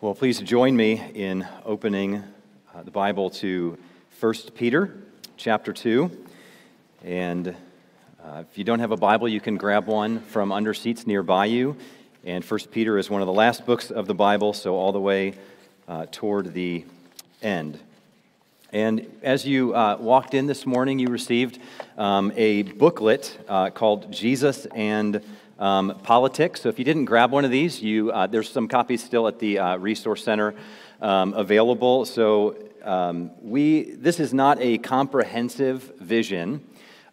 Well, please join me in opening uh, the Bible to 1 Peter chapter 2. And uh, if you don't have a Bible, you can grab one from under seats nearby you. And 1 Peter is one of the last books of the Bible, so all the way uh, toward the end. And as you uh, walked in this morning, you received um, a booklet uh, called Jesus and um, politics. So if you didn't grab one of these, you, uh, there's some copies still at the uh, Resource Center um, available. So um, we, this is not a comprehensive vision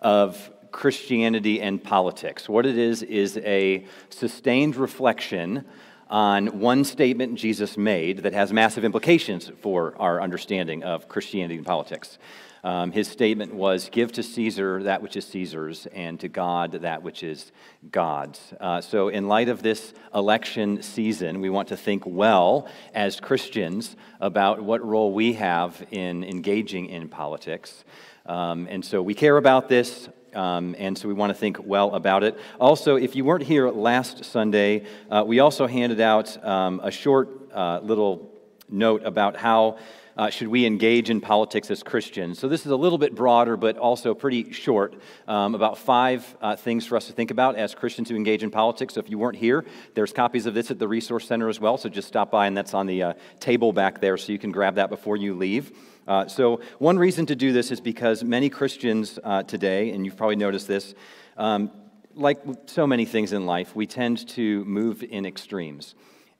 of Christianity and politics. What it is is a sustained reflection on one statement Jesus made that has massive implications for our understanding of Christianity and politics. Um, his statement was Give to Caesar that which is Caesar's, and to God that which is God's. Uh, so, in light of this election season, we want to think well as Christians about what role we have in engaging in politics. Um, and so, we care about this. Um, and so we want to think well about it. Also, if you weren't here last Sunday, uh, we also handed out um, a short uh, little note about how uh, should we engage in politics as Christians? So, this is a little bit broader, but also pretty short, um, about five uh, things for us to think about as Christians who engage in politics. So, if you weren't here, there's copies of this at the Resource Center as well. So, just stop by, and that's on the uh, table back there, so you can grab that before you leave. Uh, so, one reason to do this is because many Christians uh, today, and you've probably noticed this, um, like so many things in life, we tend to move in extremes.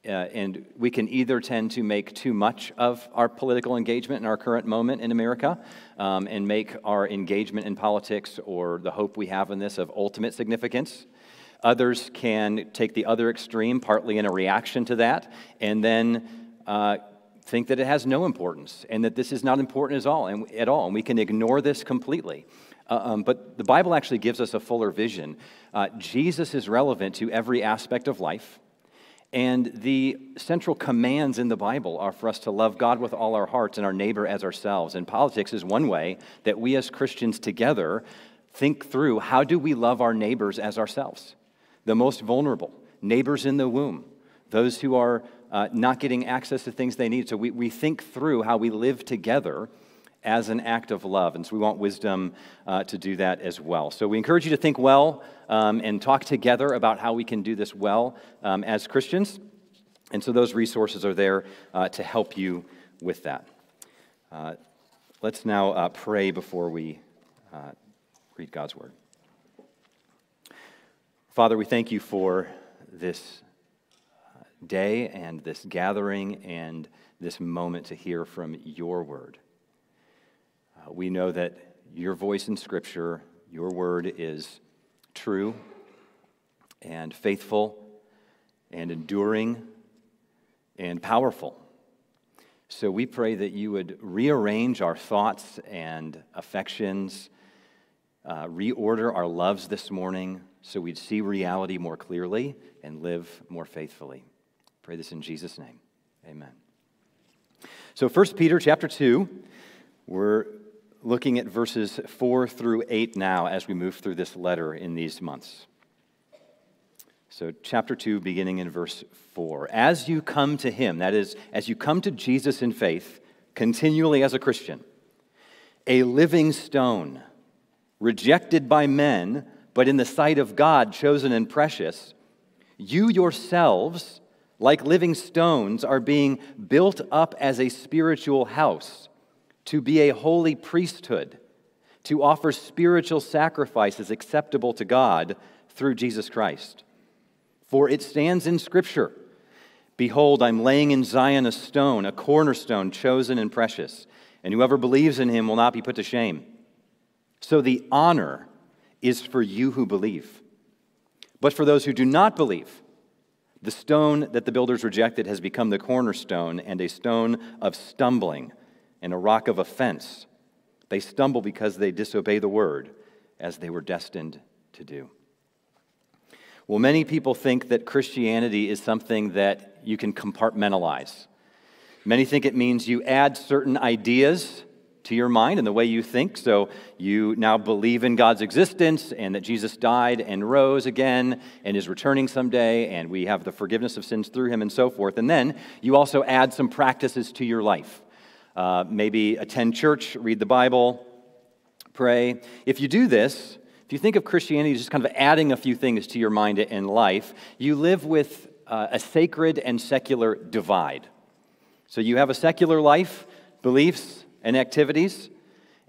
Uh, and we can either tend to make too much of our political engagement in our current moment in America um, and make our engagement in politics or the hope we have in this of ultimate significance. Others can take the other extreme, partly in a reaction to that, and then uh, think that it has no importance and that this is not important at all, and, at all, and we can ignore this completely. Uh, um, but the Bible actually gives us a fuller vision. Uh, Jesus is relevant to every aspect of life. And the central commands in the Bible are for us to love God with all our hearts and our neighbor as ourselves. And politics is one way that we as Christians together think through how do we love our neighbors as ourselves? The most vulnerable, neighbors in the womb, those who are uh, not getting access to things they need. So we, we think through how we live together as an act of love. And so we want wisdom uh, to do that as well. So we encourage you to think well um, and talk together about how we can do this well um, as Christians. And so those resources are there uh, to help you with that. Uh, let's now uh, pray before we uh, read God's word. Father, we thank you for this uh, day and this gathering and this moment to hear from your word. Uh, we know that your voice in Scripture, your word is true and faithful and enduring and powerful. So we pray that you would rearrange our thoughts and affections, uh, reorder our loves this morning so we'd see reality more clearly and live more faithfully. Pray this in Jesus' name. Amen. So 1 Peter chapter 2, we're looking at verses 4 through 8 now as we move through this letter in these months. So, chapter 2, beginning in verse 4. As you come to him, that is, as you come to Jesus in faith, continually as a Christian, a living stone, rejected by men, but in the sight of God, chosen and precious, you yourselves, like living stones, are being built up as a spiritual house to be a holy priesthood, to offer spiritual sacrifices acceptable to God through Jesus Christ. For it stands in Scripture Behold, I'm laying in Zion a stone, a cornerstone chosen and precious, and whoever believes in him will not be put to shame. So the honor is for you who believe. But for those who do not believe, the stone that the builders rejected has become the cornerstone and a stone of stumbling and a rock of offense. They stumble because they disobey the word as they were destined to do. Well, many people think that Christianity is something that you can compartmentalize. Many think it means you add certain ideas to your mind and the way you think. So you now believe in God's existence and that Jesus died and rose again and is returning someday, and we have the forgiveness of sins through him and so forth. And then you also add some practices to your life. Uh, maybe attend church, read the Bible, pray. If you do this, if you think of Christianity as just kind of adding a few things to your mind and life, you live with uh, a sacred and secular divide. So you have a secular life, beliefs, and activities,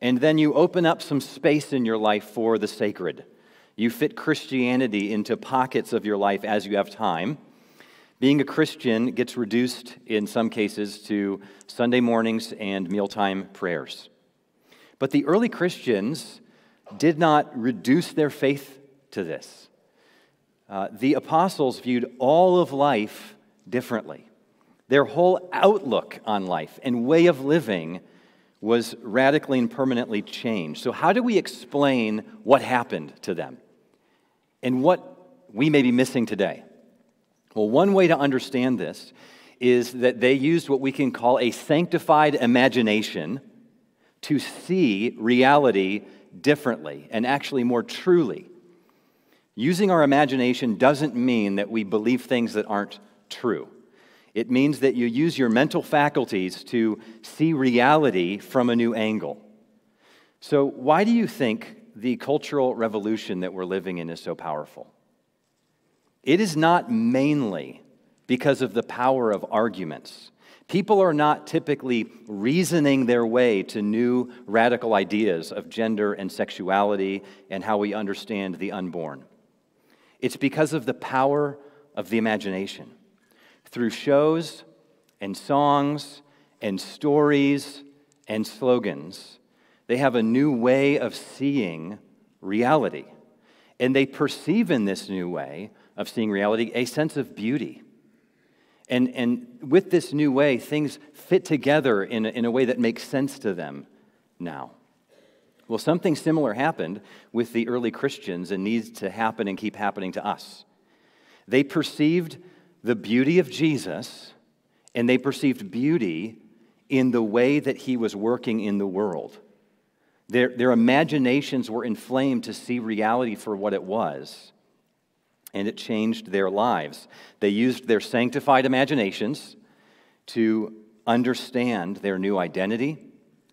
and then you open up some space in your life for the sacred. You fit Christianity into pockets of your life as you have time. Being a Christian gets reduced in some cases to Sunday mornings and mealtime prayers. But the early Christians did not reduce their faith to this. Uh, the apostles viewed all of life differently. Their whole outlook on life and way of living was radically and permanently changed. So, how do we explain what happened to them and what we may be missing today? Well, one way to understand this is that they used what we can call a sanctified imagination to see reality differently and actually more truly. Using our imagination doesn't mean that we believe things that aren't true. It means that you use your mental faculties to see reality from a new angle. So, why do you think the cultural revolution that we're living in is so powerful? It is not mainly because of the power of arguments. People are not typically reasoning their way to new radical ideas of gender and sexuality and how we understand the unborn. It's because of the power of the imagination. Through shows and songs and stories and slogans, they have a new way of seeing reality. And they perceive in this new way of seeing reality a sense of beauty and, and with this new way, things fit together in a, in a way that makes sense to them now. Well, something similar happened with the early Christians and needs to happen and keep happening to us. They perceived the beauty of Jesus and they perceived beauty in the way that he was working in the world. Their, their imaginations were inflamed to see reality for what it was and it changed their lives. They used their sanctified imaginations to understand their new identity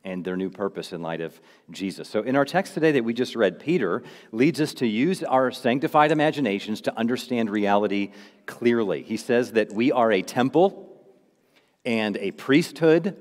and their new purpose in light of Jesus. So, in our text today that we just read, Peter leads us to use our sanctified imaginations to understand reality clearly. He says that we are a temple and a priesthood,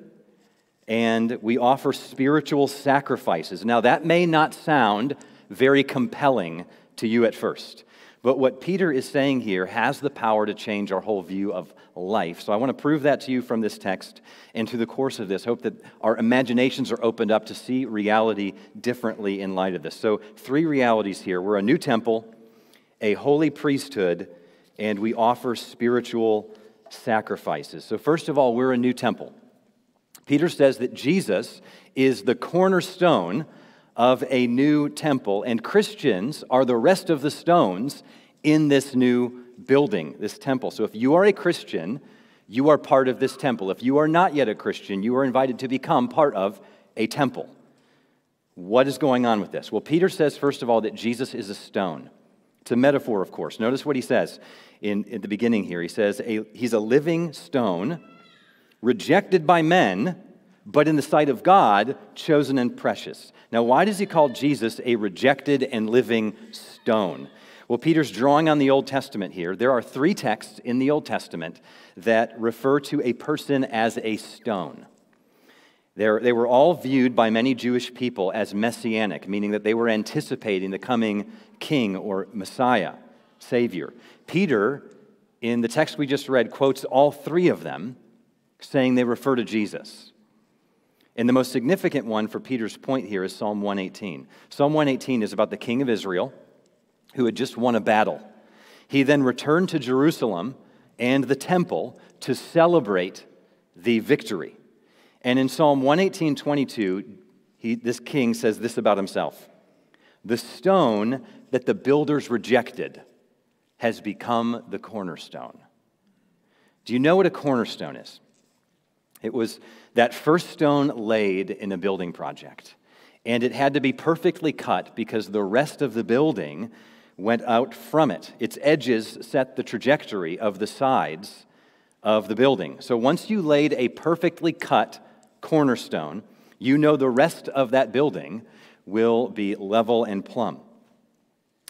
and we offer spiritual sacrifices. Now, that may not sound very compelling to you at first. But what Peter is saying here has the power to change our whole view of life. So I want to prove that to you from this text and through the course of this. Hope that our imaginations are opened up to see reality differently in light of this. So, three realities here we're a new temple, a holy priesthood, and we offer spiritual sacrifices. So, first of all, we're a new temple. Peter says that Jesus is the cornerstone of a new temple, and Christians are the rest of the stones in this new building, this temple. So if you are a Christian, you are part of this temple. If you are not yet a Christian, you are invited to become part of a temple. What is going on with this? Well, Peter says, first of all, that Jesus is a stone. It's a metaphor, of course. Notice what he says in, in the beginning here. He says, a, He's a living stone, rejected by men but in the sight of God, chosen and precious. Now, why does he call Jesus a rejected and living stone? Well, Peter's drawing on the Old Testament here. There are three texts in the Old Testament that refer to a person as a stone. They're, they were all viewed by many Jewish people as messianic, meaning that they were anticipating the coming king or Messiah, Savior. Peter, in the text we just read, quotes all three of them, saying they refer to Jesus. And the most significant one for Peter's point here is Psalm 118. Psalm 118 is about the king of Israel who had just won a battle. He then returned to Jerusalem and the temple to celebrate the victory. And in Psalm 118 22, he, this king says this about himself The stone that the builders rejected has become the cornerstone. Do you know what a cornerstone is? It was that first stone laid in a building project. And it had to be perfectly cut because the rest of the building went out from it. Its edges set the trajectory of the sides of the building. So once you laid a perfectly cut cornerstone, you know the rest of that building will be level and plumb.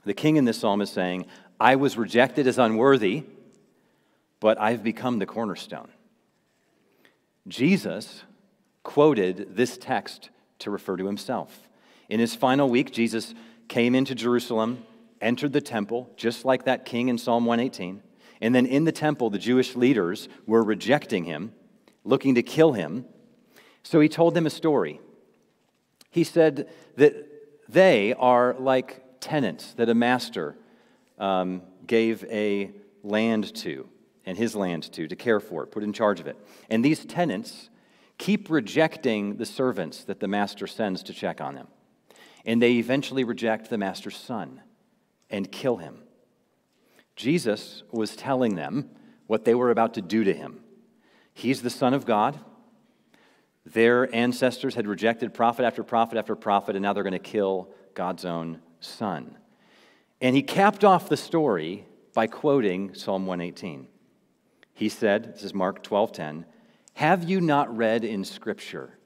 The king in this psalm is saying, I was rejected as unworthy, but I've become the cornerstone. Jesus quoted this text to refer to himself. In his final week, Jesus came into Jerusalem, entered the temple, just like that king in Psalm 118. And then in the temple, the Jewish leaders were rejecting him, looking to kill him. So he told them a story. He said that they are like tenants that a master um, gave a land to, and his land to, to care for it, put in charge of it. And these tenants keep rejecting the servants that the master sends to check on them. And they eventually reject the master's son and kill him. Jesus was telling them what they were about to do to him. He's the Son of God. Their ancestors had rejected prophet after prophet after prophet, and now they're going to kill God's own Son. And he capped off the story by quoting Psalm 118. He said, this is Mark 12:10, "Have you not read in scripture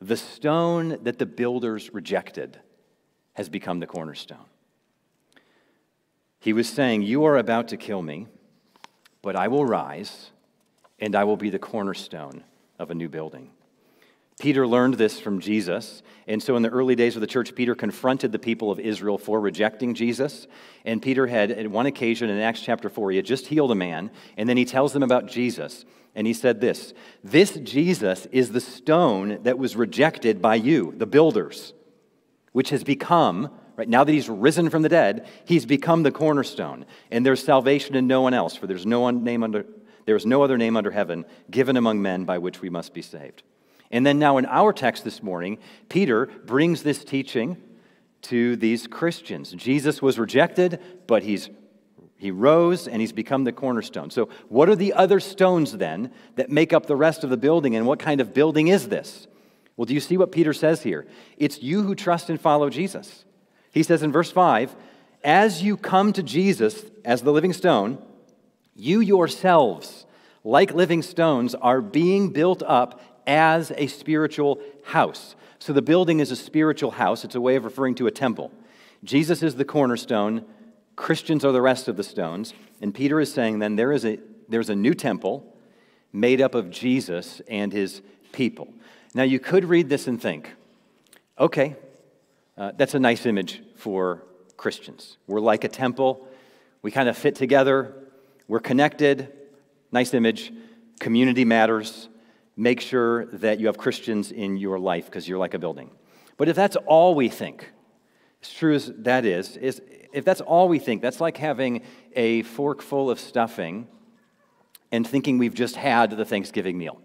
the stone that the builders rejected has become the cornerstone?" He was saying, "You are about to kill me, but I will rise and I will be the cornerstone of a new building." Peter learned this from Jesus. And so, in the early days of the church, Peter confronted the people of Israel for rejecting Jesus. And Peter had, at one occasion in Acts chapter 4, he had just healed a man. And then he tells them about Jesus. And he said this This Jesus is the stone that was rejected by you, the builders, which has become, right now that he's risen from the dead, he's become the cornerstone. And there's salvation in no one else, for there's no, one name under, there is no other name under heaven given among men by which we must be saved. And then now in our text this morning, Peter brings this teaching to these Christians. Jesus was rejected, but he's he rose and he's become the cornerstone. So, what are the other stones then that make up the rest of the building, and what kind of building is this? Well, do you see what Peter says here? It's you who trust and follow Jesus. He says in verse 5 As you come to Jesus as the living stone, you yourselves, like living stones, are being built up as a spiritual house. So the building is a spiritual house, it's a way of referring to a temple. Jesus is the cornerstone, Christians are the rest of the stones. And Peter is saying then there is a, there's a new temple made up of Jesus and his people. Now you could read this and think, okay, uh, that's a nice image for Christians. We're like a temple, we kind of fit together, we're connected, nice image, community matters make sure that you have Christians in your life because you're like a building. But if that's all we think, as true as that is, is if that's all we think, that's like having a fork full of stuffing and thinking we've just had the Thanksgiving meal.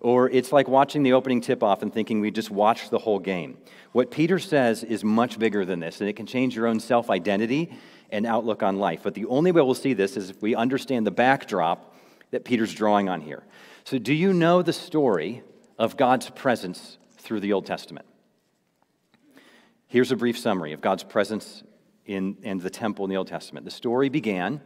Or it's like watching the opening tip off and thinking we just watched the whole game. What Peter says is much bigger than this, and it can change your own self identity and outlook on life. But the only way we'll see this is if we understand the backdrop that Peter's drawing on here. So, do you know the story of God's presence through the Old Testament? Here's a brief summary of God's presence in, in the temple in the Old Testament. The story began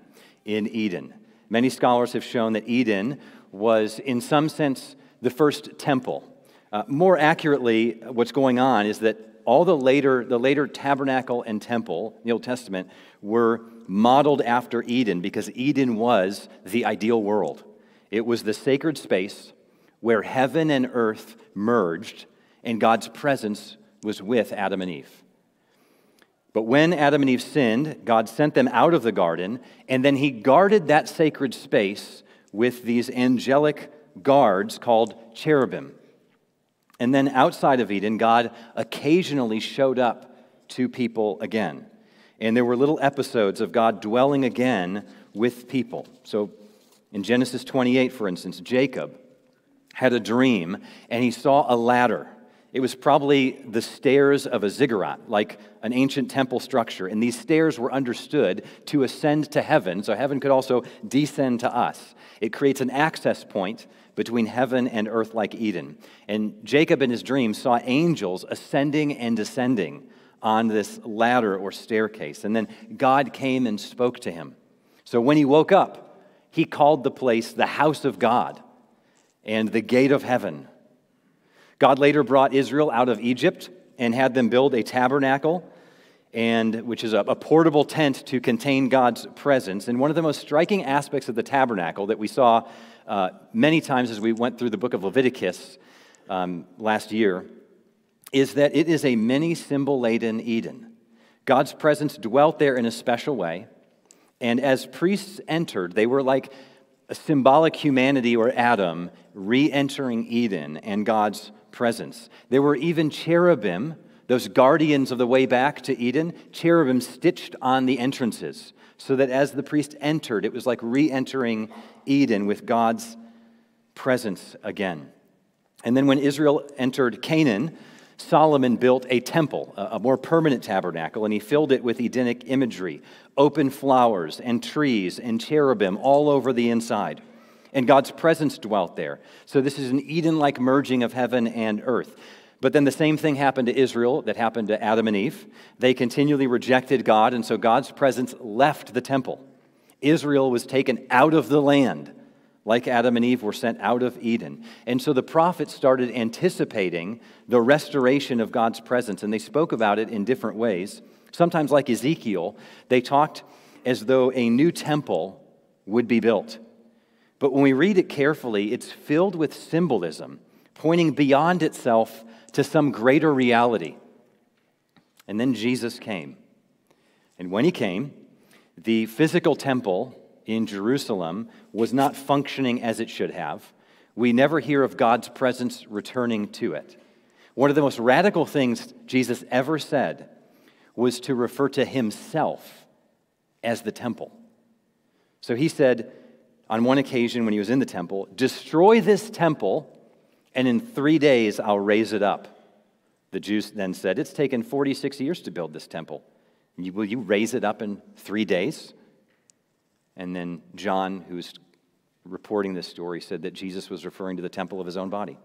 in Eden. Many scholars have shown that Eden was, in some sense, the first temple. Uh, more accurately, what's going on is that all the later, the later tabernacle and temple in the Old Testament were modeled after Eden because Eden was the ideal world. It was the sacred space where heaven and earth merged, and God's presence was with Adam and Eve. But when Adam and Eve sinned, God sent them out of the garden, and then He guarded that sacred space with these angelic guards called cherubim. And then outside of Eden, God occasionally showed up to people again. And there were little episodes of God dwelling again with people. So in Genesis 28, for instance, Jacob had a dream and he saw a ladder. It was probably the stairs of a ziggurat, like an ancient temple structure. And these stairs were understood to ascend to heaven, so heaven could also descend to us. It creates an access point between heaven and earth like Eden. And Jacob in his dream saw angels ascending and descending on this ladder or staircase. And then God came and spoke to him. So when he woke up, he called the place the house of God and the gate of heaven. God later brought Israel out of Egypt and had them build a tabernacle, and, which is a, a, portable tent to contain God's presence. And one of the most striking aspects of the tabernacle that we saw uh, many times as we went through the book of Leviticus um, last year is that it is a many symbol laden Eden. God's presence dwelt there in a special way. And as priests entered, they were like a symbolic humanity or Adam re entering Eden and God's presence. There were even cherubim, those guardians of the way back to Eden, cherubim stitched on the entrances, so that as the priest entered, it was like re entering Eden with God's presence again. And then when Israel entered Canaan, Solomon built a temple, a more permanent tabernacle, and he filled it with Edenic imagery open flowers and trees and cherubim all over the inside and God's presence dwelt there. So this is an Eden like merging of heaven and earth. But then the same thing happened to Israel that happened to Adam and Eve. They continually rejected God, and so God's presence left the temple. Israel was taken out of the land, like Adam and Eve were sent out of Eden. And so the prophets started anticipating the restoration of God's presence, and they spoke about it in different ways. Sometimes, like Ezekiel, they talked as though a new temple would be built. But when we read it carefully, it's filled with symbolism, pointing beyond itself to some greater reality. And then Jesus came. And when he came, the physical temple in Jerusalem was not functioning as it should have. We never hear of God's presence returning to it. One of the most radical things Jesus ever said was to refer to himself as the temple. So he said, on one occasion when he was in the temple, Destroy this temple, and in three days I'll raise it up. The Jews then said, It's taken 46 years to build this temple. Will you raise it up in three days? And then John, who's reporting this story, said that Jesus was referring to the temple of his own body.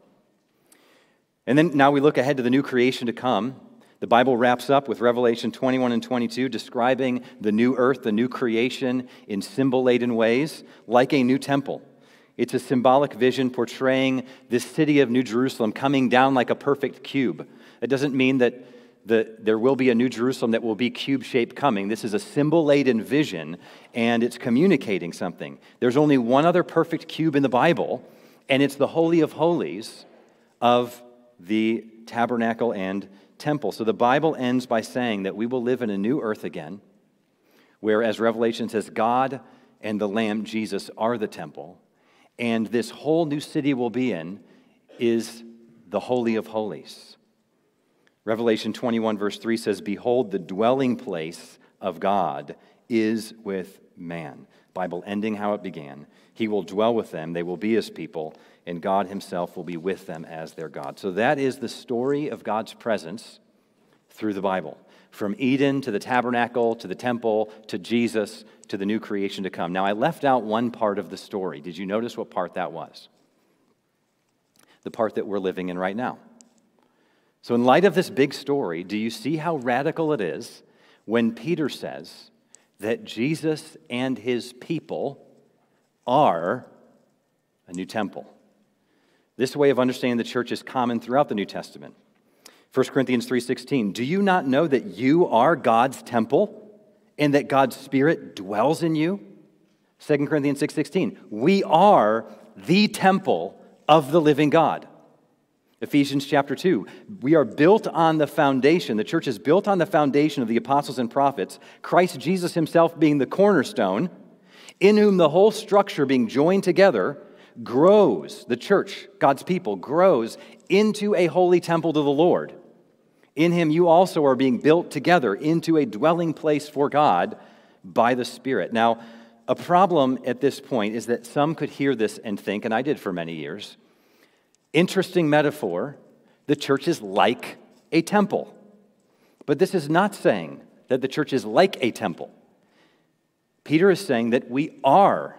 And then now we look ahead to the new creation to come. The Bible wraps up with Revelation 21 and 22 describing the new earth, the new creation in symbol laden ways, like a new temple. It's a symbolic vision portraying this city of New Jerusalem coming down like a perfect cube. It doesn't mean that the, there will be a New Jerusalem that will be cube shaped coming. This is a symbol laden vision, and it's communicating something. There's only one other perfect cube in the Bible, and it's the Holy of Holies of the tabernacle and temple. So the Bible ends by saying that we will live in a new earth again, where, as Revelation says, God and the Lamb, Jesus, are the temple. And this whole new city we'll be in is the Holy of Holies. Revelation 21, verse 3 says, Behold, the dwelling place of God is with man. Bible ending how it began. He will dwell with them, they will be his people, and God himself will be with them as their God. So that is the story of God's presence through the Bible. From Eden to the tabernacle to the temple to Jesus to the new creation to come. Now, I left out one part of the story. Did you notice what part that was? The part that we're living in right now. So, in light of this big story, do you see how radical it is when Peter says that Jesus and his people are a new temple? This way of understanding the church is common throughout the New Testament. 1 Corinthians 3:16 Do you not know that you are God's temple and that God's spirit dwells in you? 2 Corinthians 6:16 We are the temple of the living God. Ephesians chapter 2 We are built on the foundation. The church is built on the foundation of the apostles and prophets, Christ Jesus himself being the cornerstone, in whom the whole structure being joined together grows, the church, God's people, grows into a holy temple to the Lord. In him, you also are being built together into a dwelling place for God by the Spirit. Now, a problem at this point is that some could hear this and think, and I did for many years, interesting metaphor the church is like a temple. But this is not saying that the church is like a temple. Peter is saying that we are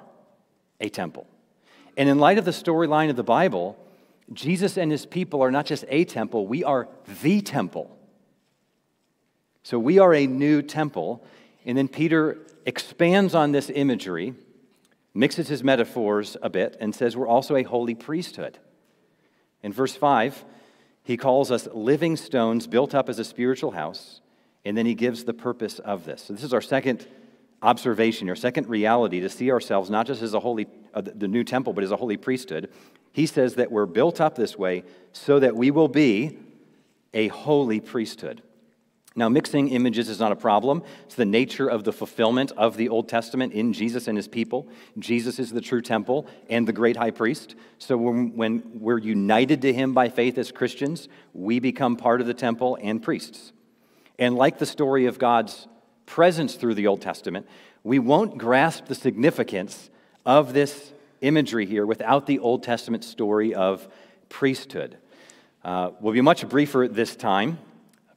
a temple. And in light of the storyline of the Bible, Jesus and his people are not just a temple, we are the temple. So we are a new temple. And then Peter expands on this imagery, mixes his metaphors a bit, and says we're also a holy priesthood. In verse 5, he calls us living stones built up as a spiritual house, and then he gives the purpose of this. So, this is our second observation, our second reality to see ourselves not just as a holy, uh, the new temple, but as a holy priesthood. He says that we're built up this way so that we will be a holy priesthood. Now, mixing images is not a problem. It's the nature of the fulfillment of the Old Testament in Jesus and his people. Jesus is the true temple and the great high priest. So, when, we're united to him by faith as Christians, we become part of the temple and priests. And like the story of God's presence through the Old Testament, we won't grasp the significance of this imagery here without the Old Testament story of priesthood. Uh, we'll be much briefer this time.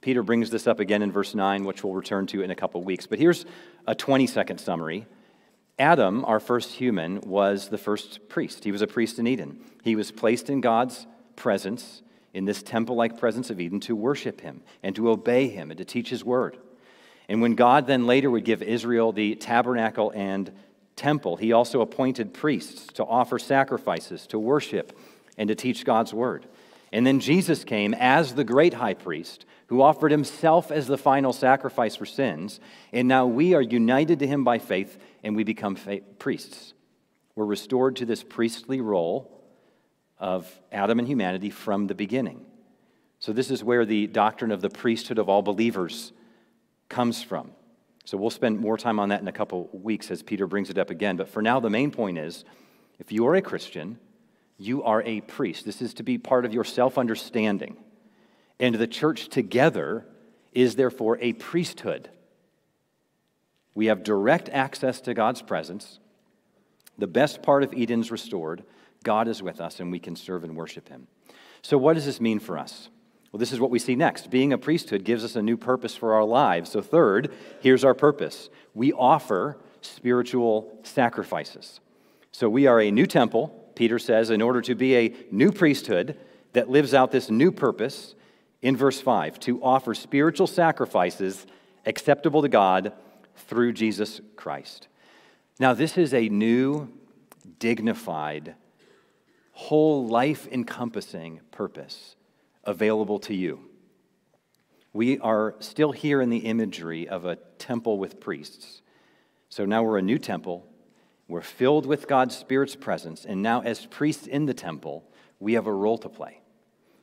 Peter brings this up again in verse 9, which we'll return to in a couple weeks. But here's a 20 second summary. Adam, our first human, was the first priest. He was a priest in Eden. He was placed in God's presence, in this temple like presence of Eden, to worship him and to obey him and to teach his word. And when God then later would give Israel the tabernacle and temple, he also appointed priests to offer sacrifices, to worship, and to teach God's word. And then Jesus came as the great high priest who offered himself as the final sacrifice for sins. And now we are united to him by faith and we become priests. We're restored to this priestly role of Adam and humanity from the beginning. So, this is where the doctrine of the priesthood of all believers comes from. So, we'll spend more time on that in a couple weeks as Peter brings it up again. But for now, the main point is if you are a Christian, you are a priest. This is to be part of your self understanding. And the church together is therefore a priesthood. We have direct access to God's presence. The best part of Eden's restored. God is with us, and we can serve and worship Him. So, what does this mean for us? Well, this is what we see next. Being a priesthood gives us a new purpose for our lives. So, third, here's our purpose we offer spiritual sacrifices. So, we are a new temple, Peter says, in order to be a new priesthood that lives out this new purpose in verse 5 to offer spiritual sacrifices acceptable to God through Jesus Christ. Now, this is a new, dignified, whole life encompassing purpose available to you. We are still here in the imagery of a temple with priests. So now we're a new temple. We're filled with God's Spirit's presence. And now, as priests in the temple, we have a role to play,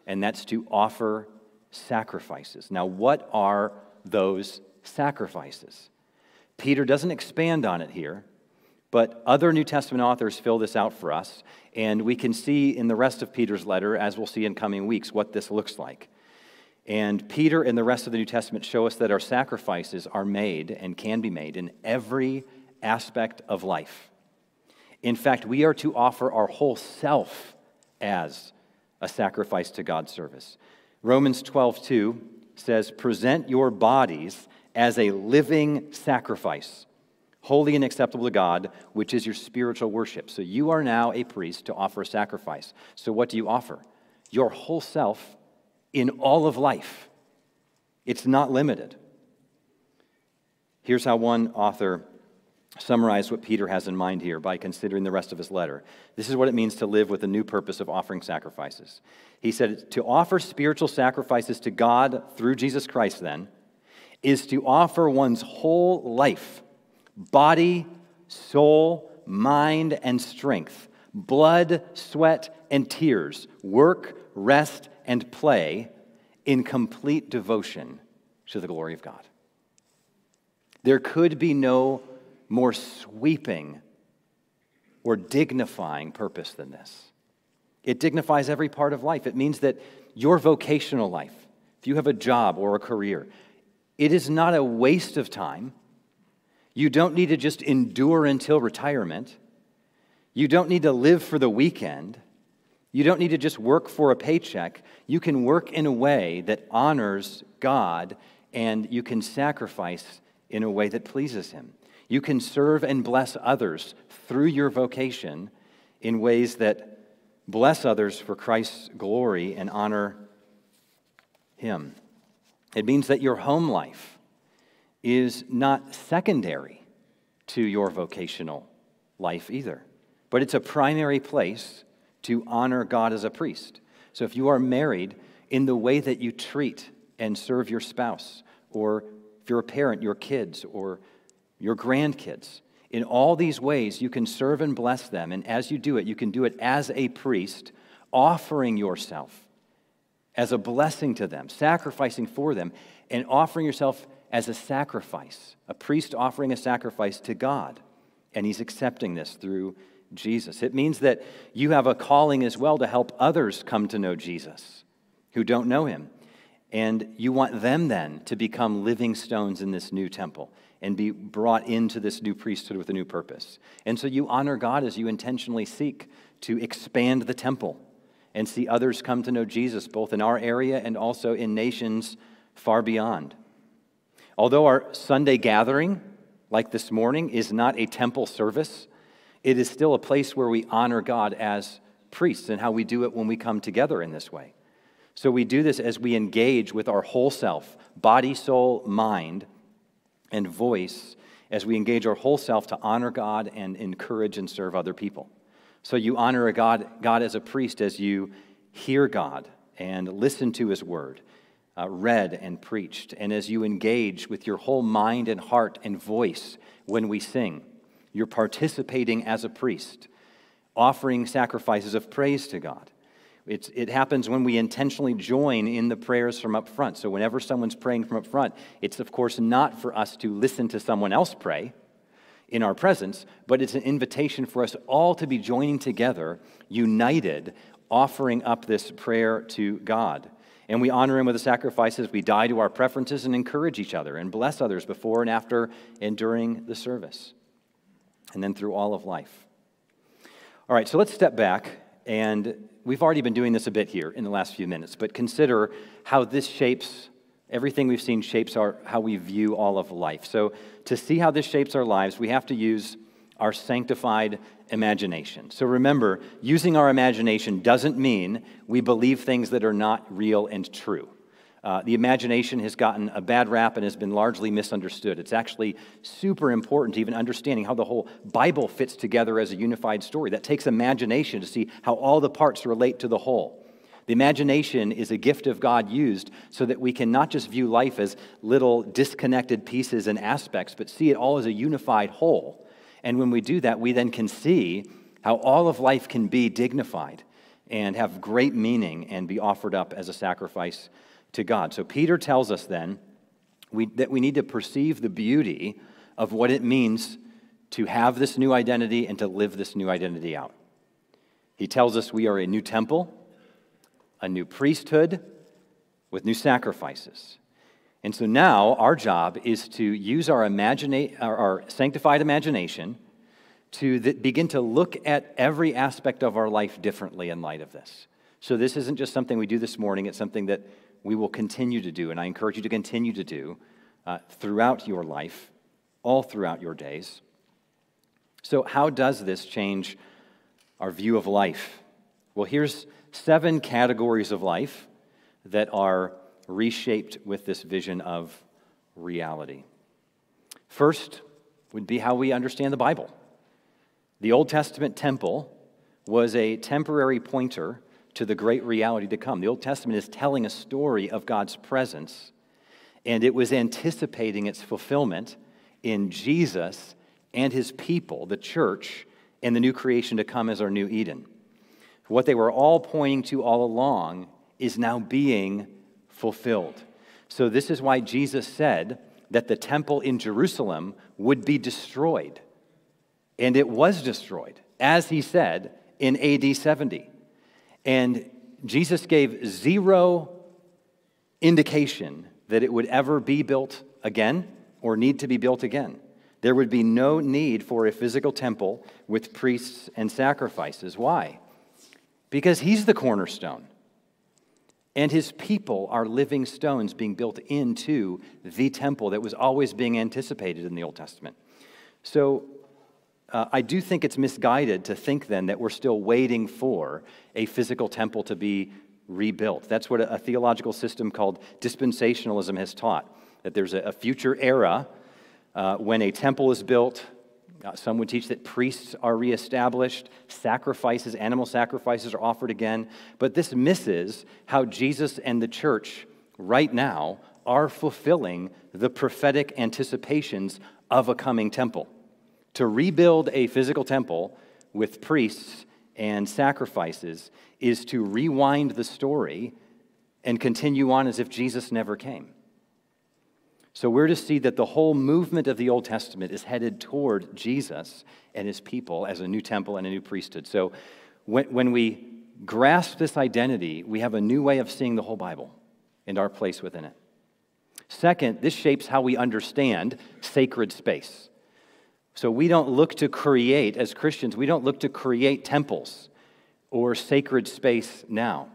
and that's to offer sacrifices. Now, what are those sacrifices? Peter doesn't expand on it here, but other New Testament authors fill this out for us, and we can see in the rest of Peter's letter, as we'll see in coming weeks, what this looks like. And Peter and the rest of the New Testament show us that our sacrifices are made and can be made in every aspect of life. In fact, we are to offer our whole self as a sacrifice to God's service. Romans 12, 2 says, Present your bodies as a living sacrifice, holy and acceptable to God, which is your spiritual worship. So you are now a priest to offer a sacrifice. So what do you offer? Your whole self in all of life. It's not limited. Here's how one author summarize what Peter has in mind here by considering the rest of his letter. This is what it means to live with a new purpose of offering sacrifices. He said, To offer spiritual sacrifices to God through Jesus Christ, then, is to offer one's whole life, body, soul, mind, and strength, blood, sweat, and tears, work, rest, and play in complete devotion to the glory of God. There could be no more sweeping or dignifying purpose than this. It dignifies every part of life. It means that your vocational life, if you have a job or a career, it is not a waste of time. You don't need to just endure until retirement. You don't need to live for the weekend. You don't need to just work for a paycheck. You can work in a way that honors God and you can sacrifice in a way that pleases Him. You can serve and bless others through your vocation in ways that bless others for Christ's glory and honor Him. It means that your home life is not secondary to your vocational life either, but it's a primary place to honor God as a priest. So if you are married, in the way that you treat and serve your spouse, or if you're a parent, your kids, or your grandkids, in all these ways, you can serve and bless them. And as you do it, you can do it as a priest, offering yourself as a blessing to them, sacrificing for them, and offering yourself as a sacrifice, a priest offering a sacrifice to God. And he's accepting this through Jesus. It means that you have a calling as well to help others come to know Jesus who don't know him. And you want them then to become living stones in this new temple and be brought into this new priesthood with a new purpose. And so you honor God as you intentionally seek to expand the temple and see others come to know Jesus, both in our area and also in nations far beyond. Although our Sunday gathering, like this morning, is not a temple service, it is still a place where we honor God as priests and how we do it when we come together in this way. So we do this as we engage with our whole self, body, soul, mind, and voice, as we engage our whole self to honor God and encourage and serve other people. So you honor a God, God as a priest as you hear God and listen to his word, uh, read and preached, and as you engage with your whole mind and heart and voice when we sing. You're participating as a priest, offering sacrifices of praise to God. It's, it happens when we intentionally join in the prayers from up front. So, whenever someone's praying from up front, it's of course not for us to listen to someone else pray in our presence, but it's an invitation for us all to be joining together, united, offering up this prayer to God. And we honor Him with the sacrifices. We die to our preferences and encourage each other and bless others before and after and during the service and then through all of life. All right, so let's step back, and we've already been doing this a bit here in the last few minutes, but consider how this shapes everything we've seen shapes our, how we view all of life. So, to see how this shapes our lives, we have to use our sanctified imagination. So, remember, using our imagination doesn't mean we believe things that are not real and true. Uh, the imagination has gotten a bad rap and has been largely misunderstood. It's actually super important to even understanding how the whole Bible fits together as a unified story. That takes imagination to see how all the parts relate to the whole. The imagination is a gift of God used so that we can not just view life as little disconnected pieces and aspects, but see it all as a unified whole. And when we do that, we then can see how all of life can be dignified and have great meaning and be offered up as a sacrifice to God. So Peter tells us then we, that we need to perceive the beauty of what it means to have this new identity and to live this new identity out. He tells us we are a new temple, a new priesthood with new sacrifices. And so now our job is to use our, imagina- our sanctified imagination to th- begin to look at every aspect of our life differently in light of this. So this isn't just something we do this morning, it's something that we will continue to do, and I encourage you to continue to do uh, throughout your life, all throughout your days. So, how does this change our view of life? Well, here's seven categories of life that are reshaped with this vision of reality. First would be how we understand the Bible. The Old Testament temple was a temporary pointer to the great reality to come. The Old Testament is telling a story of God's presence, and it was anticipating its fulfillment in Jesus and his people, the church, and the new creation to come as our new Eden. What they were all pointing to all along is now being fulfilled. So, this is why Jesus said that the temple in Jerusalem would be destroyed. And it was destroyed, as he said in AD 70. And Jesus gave zero indication that it would ever be built again or need to be built again. There would be no need for a physical temple with priests and sacrifices. Why? because he's the cornerstone. And his people are living stones being built into the temple that was always being anticipated in the Old Testament. So uh, I do think it's misguided to think then that we're still waiting for a physical temple to be rebuilt. That's what a, a theological system called dispensationalism has taught that there's a, a future era uh, when a temple is built. Uh, some would teach that priests are reestablished, sacrifices, animal sacrifices are offered again. But this misses how Jesus and the church right now are fulfilling the prophetic anticipations of a coming temple. To rebuild a physical temple with priests and sacrifices is to rewind the story and continue on as if Jesus never came. So we're to see that the whole movement of the Old Testament is headed toward Jesus and his people as a new temple and a new priesthood. So when, when we grasp this identity, we have a new way of seeing the whole Bible and our place within it. Second, this shapes how we understand sacred space. So we don't look to create, as Christians, we don't look to create temples or sacred space now.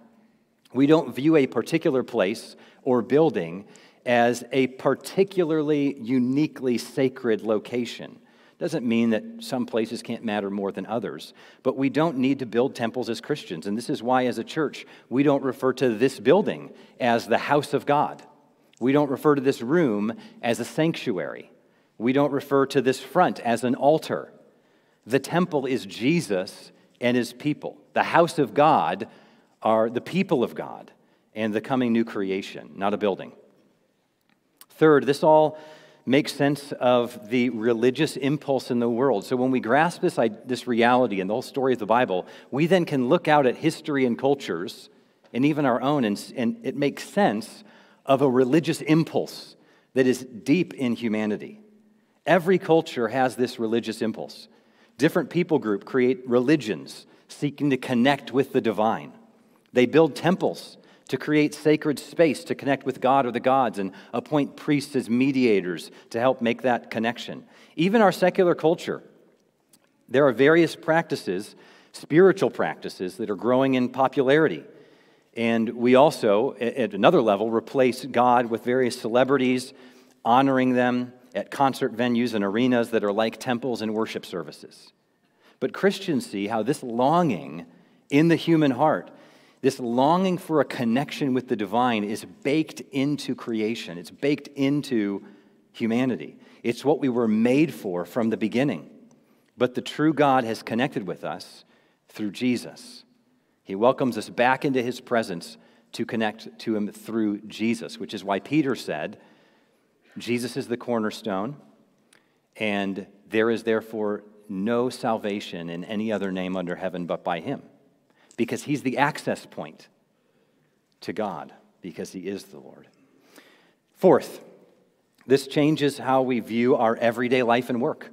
We don't view a particular place or building as a particularly uniquely sacred location. Doesn't mean that some places can't matter more than others, but we don't need to build temples as Christians. And this is why, as a church, we don't refer to this building as the house of God. We don't refer to this room as a sanctuary. We don't refer to this front as an altar. The temple is Jesus and his people. The house of God are the people of God and the coming new creation, not a building. Third, this all makes sense of the religious impulse in the world. So when we grasp this, this reality and the whole story of the Bible, we then can look out at history and cultures and even our own, and, and it makes sense of a religious impulse that is deep in humanity. Every culture has this religious impulse. Different people group create religions seeking to connect with the divine. They build temples to create sacred space to connect with God or the gods and appoint priests as mediators to help make that connection. Even our secular culture, there are various practices, spiritual practices, that are growing in popularity. And we also, at another level, replace God with various celebrities, honoring them at concert venues and arenas that are like temples and worship services. But Christians see how this longing in the human heart this longing for a connection with the divine is baked into creation, it's baked into humanity. It's what we were made for from the beginning. But the true God has connected with us through Jesus. He welcomes us back into his presence to connect to him through Jesus, which is why Peter said, Jesus is the cornerstone, and there is therefore no salvation in any other name under heaven but by him because he's the access point to God, because he is the Lord. Fourth, this changes how we view our everyday life and work.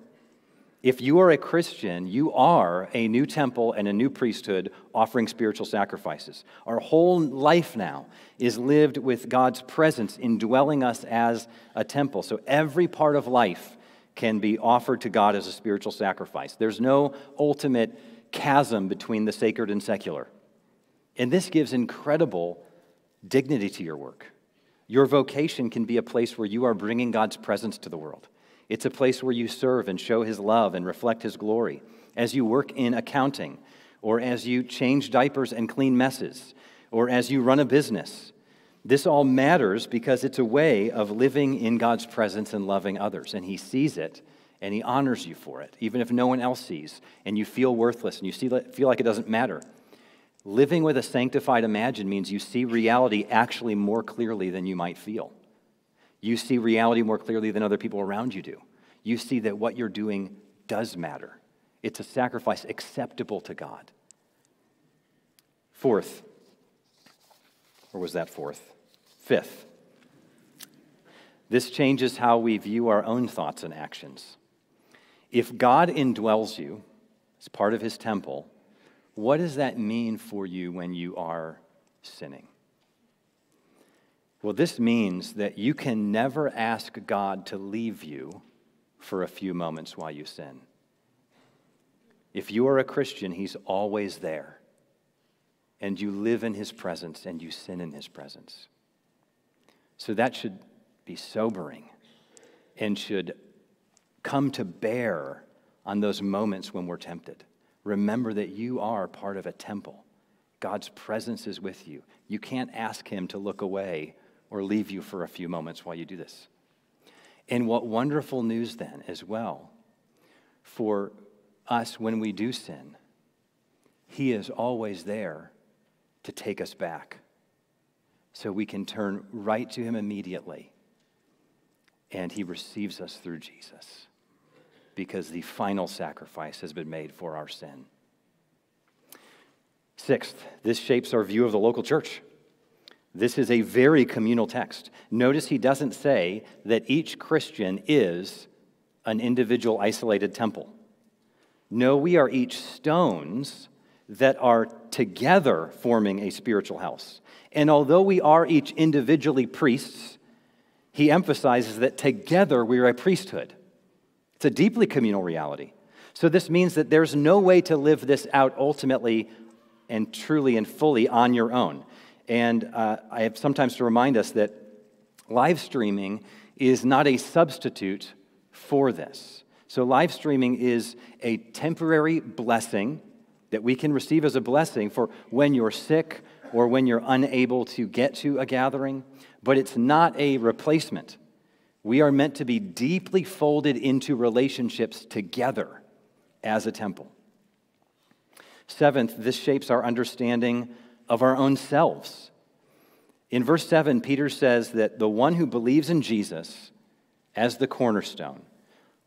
If you are a Christian, you are a new temple and a new priesthood offering spiritual sacrifices. Our whole life now is lived with God's presence indwelling us as a temple. So every part of life can be offered to God as a spiritual sacrifice. There's no ultimate chasm between the sacred and secular. And this gives incredible dignity to your work. Your vocation can be a place where you are bringing God's presence to the world. It's a place where you serve and show His love and reflect His glory. As you work in accounting, or as you change diapers and clean messes, or as you run a business, this all matters because it's a way of living in God's presence and loving others. And He sees it and He honors you for it, even if no one else sees, and you feel worthless and you see, feel like it doesn't matter. Living with a sanctified imagine means you see reality actually more clearly than you might feel. You see reality more clearly than other people around you do. You see that what you're doing does matter. It's a sacrifice acceptable to God. Fourth, or was that fourth? Fifth, this changes how we view our own thoughts and actions. If God indwells you as part of his temple, what does that mean for you when you are sinning? Well, this means that you can never ask God to leave you for a few moments while you sin. If you are a Christian, He's always there. and you live in his presence and you sin in his presence. So that should be sobering and should come to bear on those moments when we're tempted. Remember that you are part of a temple. God's presence is with you. You can't ask him to look away or leave you for a few moments while you do this. And what wonderful news then, as well, for us when we do sin. He is always there to take us back. So we can turn right to Him immediately. And He receives us through Jesus because the final sacrifice has been made for our sin. Sixth, this shapes our view of the local church. This is a very communal text. Notice he doesn't say that each Christian is an individual isolated temple. No, we are each stones that are together forming a spiritual house. And although we are each individually priests, he emphasizes that together we are a priesthood. It's a deeply communal reality. So, this means that there's no way to live this out ultimately and truly and fully on your own. And uh, I have sometimes to remind us that live streaming is not a substitute for this. So, live streaming is a temporary blessing that we can receive as a blessing for when you're sick or when you're unable to get to a gathering, but it's not a replacement. We are meant to be deeply folded into relationships together as a temple. Seventh, this shapes our understanding of our own selves. In verse 7, Peter says that the one who believes in Jesus as the cornerstone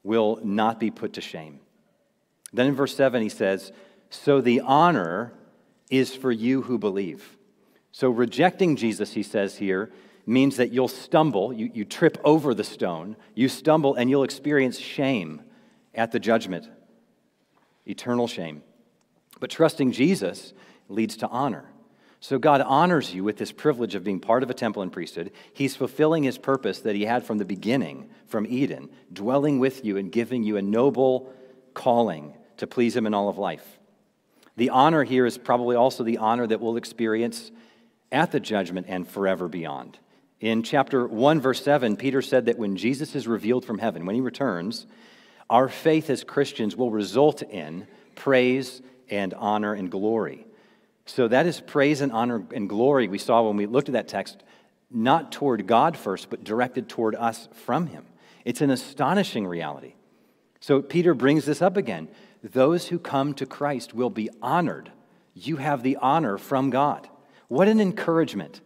will not be put to shame. Then in verse 7, he says, So the honor is for you who believe. So rejecting Jesus, he says here, means that you'll stumble, you, you trip over the stone, you stumble, and you'll experience shame at the judgment, eternal shame. But trusting Jesus leads to honor. So God honors you with this privilege of being part of a temple and priesthood. He's fulfilling his purpose that he had from the beginning, from Eden, dwelling with you and giving you a noble calling to please him in all of life. The honor here is probably also the honor that we'll experience at the judgment and forever beyond. In chapter 1, verse 7, Peter said that when Jesus is revealed from heaven, when he returns, our faith as Christians will result in praise and honor and glory. So that is praise and honor and glory we saw when we looked at that text, not toward God first, but directed toward us from Him. It's an astonishing reality. So Peter brings this up again. Those who come to Christ will be honored. You have the honor from God. What an encouragement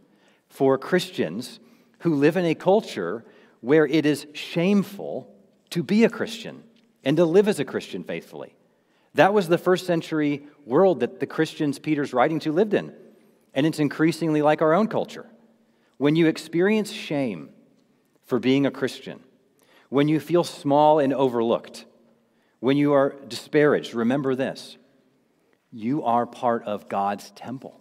for Christians who live in a culture where it is shameful to be a Christian and to live as a Christian faithfully. That was the first century world that the Christians Peter's writing to lived in. And it's increasingly like our own culture. When you experience shame for being a Christian, when you feel small and overlooked, when you are disparaged, remember this you are part of God's temple.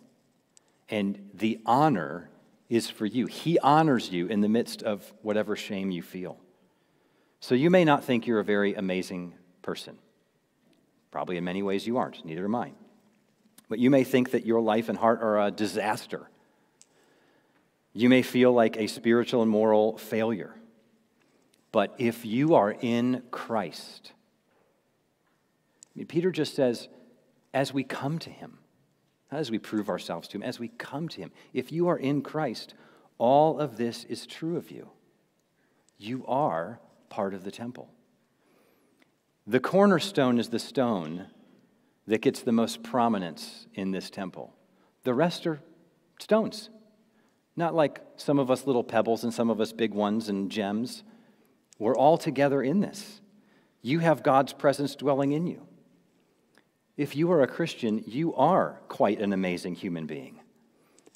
And the honor is for you. He honors you in the midst of whatever shame you feel. So you may not think you're a very amazing person. Probably in many ways you aren't, neither am I. But you may think that your life and heart are a disaster. You may feel like a spiritual and moral failure. But if you are in Christ, I mean, Peter just says, as we come to him, not as we prove ourselves to him, as we come to him, if you are in Christ, all of this is true of you. You are part of the temple. The cornerstone is the stone that gets the most prominence in this temple. The rest are stones. Not like some of us little pebbles and some of us big ones and gems. We're all together in this. You have God's presence dwelling in you. If you are a Christian, you are quite an amazing human being.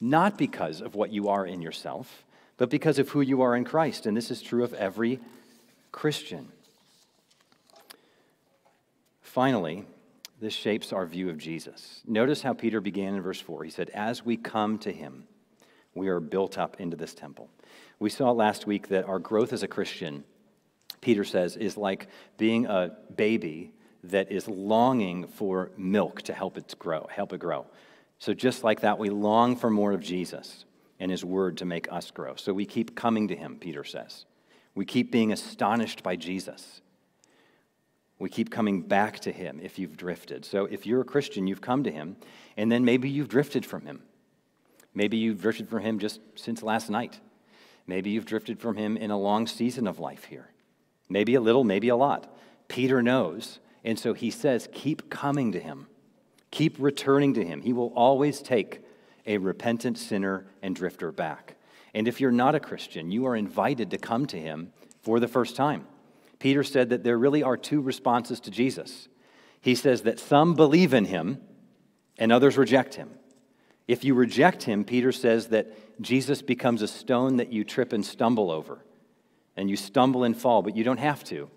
Not because of what you are in yourself, but because of who you are in Christ. And this is true of every Christian. Finally, this shapes our view of Jesus. Notice how Peter began in verse 4. He said, As we come to him, we are built up into this temple. We saw last week that our growth as a Christian, Peter says, is like being a baby that is longing for milk to help it grow, help it grow. So, just like that, we long for more of Jesus and his word to make us grow. So, we keep coming to him, Peter says. We keep being astonished by Jesus. We keep coming back to him if you've drifted. So, if you're a Christian, you've come to him, and then maybe you've drifted from him. Maybe you've drifted from him just since last night. Maybe you've drifted from him in a long season of life here. Maybe a little, maybe a lot. Peter knows. And so he says, keep coming to him. Keep returning to him. He will always take a repentant sinner and drifter back. And if you're not a Christian, you are invited to come to him for the first time. Peter said that there really are two responses to Jesus. He says that some believe in him and others reject him. If you reject him, Peter says that Jesus becomes a stone that you trip and stumble over, and you stumble and fall, but you don't have to.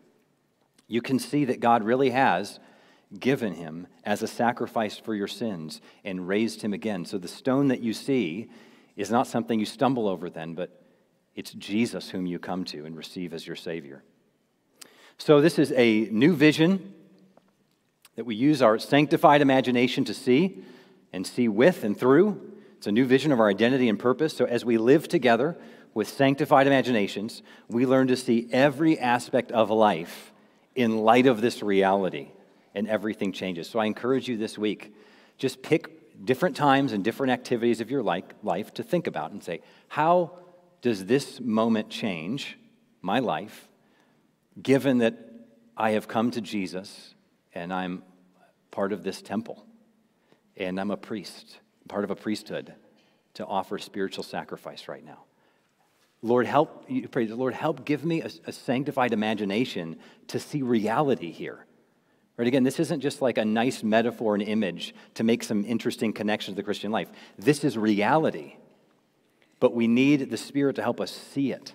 You can see that God really has given him as a sacrifice for your sins and raised him again. So the stone that you see is not something you stumble over then, but it's Jesus whom you come to and receive as your Savior. So this is a new vision that we use our sanctified imagination to see and see with and through. It's a new vision of our identity and purpose. So as we live together with sanctified imaginations, we learn to see every aspect of life in light of this reality and everything changes. So I encourage you this week, just pick different times and different activities of your life to think about and say, how does this moment change my life given that I have come to Jesus and I'm part of this temple and I'm a priest, part of a priesthood to offer spiritual sacrifice right now? Lord, help, you pray, the Lord, help give me a, a sanctified imagination to see reality here Right? Again, this isn't just like a nice metaphor and image to make some interesting connections to the Christian life. This is reality. But we need the Spirit to help us see it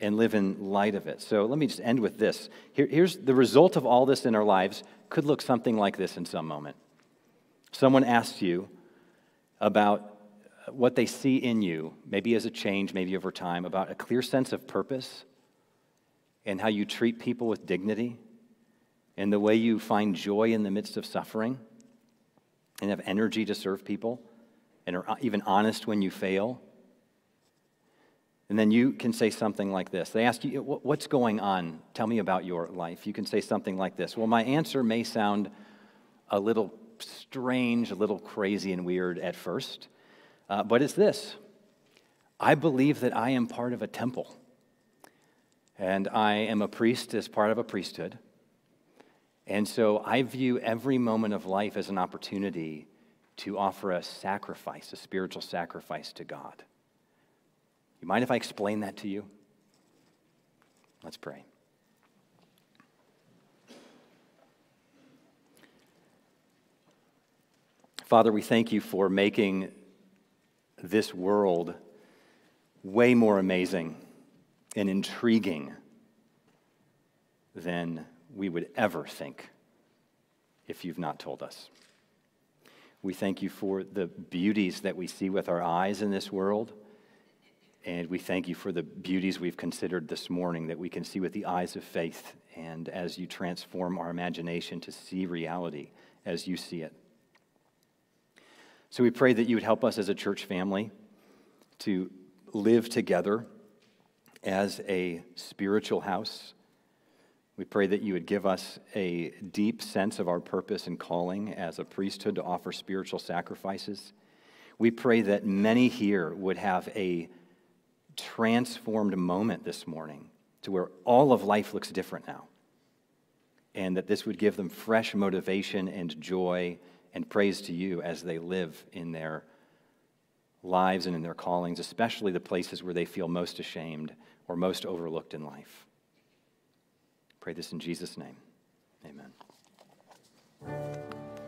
and live in light of it. So let me just end with this. Here, here's the result of all this in our lives could look something like this in some moment. Someone asks you about what they see in you, maybe as a change, maybe over time, about a clear sense of purpose and how you treat people with dignity and the way you find joy in the midst of suffering and have energy to serve people and are even honest when you fail. And then you can say something like this. They ask you, What's going on? Tell me about your life. You can say something like this Well, my answer may sound a little strange, a little crazy and weird at first, uh, but it's this I believe that I am part of a temple, and I am a priest as part of a priesthood. And so I view every moment of life as an opportunity to offer a sacrifice, a spiritual sacrifice to God. You mind if I explain that to you? Let's pray. Father, we thank you for making this world way more amazing and intriguing than we would ever think if you've not told us. We thank you for the beauties that we see with our eyes in this world. And we thank you for the beauties we've considered this morning that we can see with the eyes of faith and as you transform our imagination to see reality as you see it. So we pray that you would help us as a church family to live together as a spiritual house we pray that you would give us a deep sense of our purpose and calling as a priesthood to offer spiritual sacrifices. We pray that many here would have a transformed moment this morning to where all of life looks different now. And that this would give them fresh motivation and joy and praise to you as they live in their lives and in their callings, especially the places where they feel most ashamed or most overlooked in life. Pray this in Jesus' name. Amen.